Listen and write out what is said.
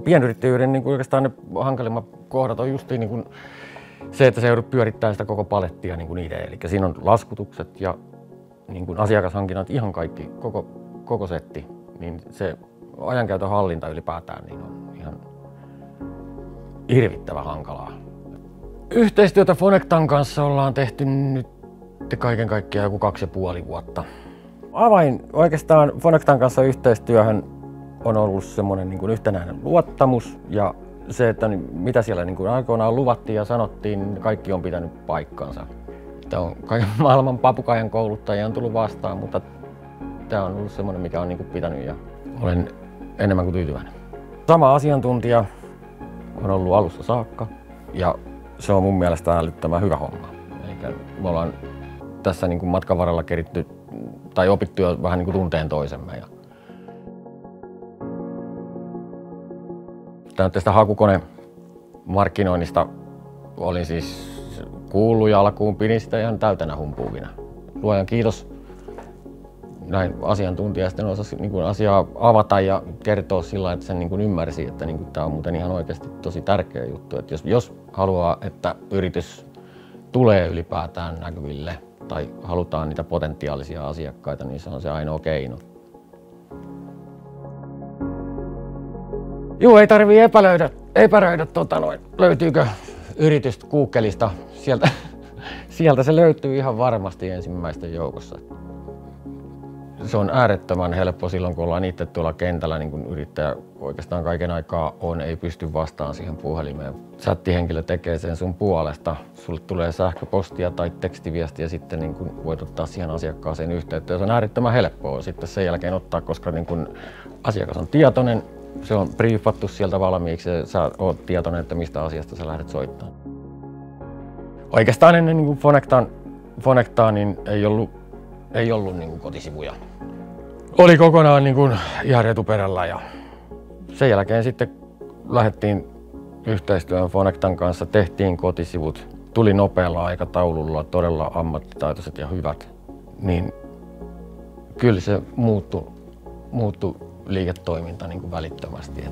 pienyrittäjyyden niin kuin oikeastaan ne hankalimmat kohdat on just niin kuin se, että se joudut pyörittämään sitä koko palettia niin kuin itse. Eli siinä on laskutukset ja niin kuin asiakashankinnat, ihan kaikki, koko, koko setti. Niin se ajankäytön hallinta ylipäätään niin on ihan hirvittävän hankalaa. Yhteistyötä Fonectan kanssa ollaan tehty nyt kaiken kaikkiaan joku kaksi ja puoli vuotta. Avain oikeastaan Fonectan kanssa yhteistyöhön on ollut semmoinen niin kuin yhtenäinen luottamus ja se, että mitä siellä niin kuin aikoinaan luvattiin ja sanottiin, niin kaikki on pitänyt paikkansa. Tämä on kaiken maailman papukajan kouluttajia on tullut vastaan, mutta tämä on ollut semmoinen, mikä on niin kuin pitänyt ja olen enemmän kuin tyytyväinen. Sama asiantuntija on ollut alusta saakka ja se on mun mielestä älyttömän hyvä homma. Eikä me ollaan tässä niin kuin matkan varrella keritty tai opittu jo vähän niin kuin tunteen toisemme. Ja tästä hakukone markkinoinnista olin siis kuullut ja alkuun pidin sitä ihan täytänä humpuukina. Luojan kiitos näin asiantuntija sitten osasi niin kuin asiaa avata ja kertoa sillä että sen niin kuin ymmärsi, että niin kuin tämä on muuten ihan oikeasti tosi tärkeä juttu. Että jos, jos haluaa, että yritys tulee ylipäätään näkyville tai halutaan niitä potentiaalisia asiakkaita, niin se on se ainoa keino. Joo, ei tarvii epäröidä, epäröidä tota noin, löytyykö yritystä Googleista. Sieltä, sieltä se löytyy ihan varmasti ensimmäisten joukossa se on äärettömän helppo silloin, kun ollaan itse tuolla kentällä, niin kun yrittäjä oikeastaan kaiken aikaa on, ei pysty vastaan siihen puhelimeen. Chattihenkilö tekee sen sun puolesta. Sulle tulee sähköpostia tai tekstiviestiä sitten niin kun voit ottaa siihen asiakkaaseen yhteyttä. Se on äärettömän helppoa sitten sen jälkeen ottaa, koska niin kun asiakas on tietoinen, se on briefattu sieltä valmiiksi ja sä oot tietoinen, että mistä asiasta sä lähdet soittamaan. Oikeastaan ennen niin Fonectaan, Fonectaan niin ei ollut ei ollut niin kuin kotisivuja. Oli kokonaan niin kuin ihan retuperällä ja sen jälkeen sitten lähdettiin yhteistyön Fonectan kanssa, tehtiin kotisivut, tuli nopealla aikataululla, todella ammattitaitoiset ja hyvät, niin kyllä se muuttui, muuttui liiketoiminta niin kuin välittömästi.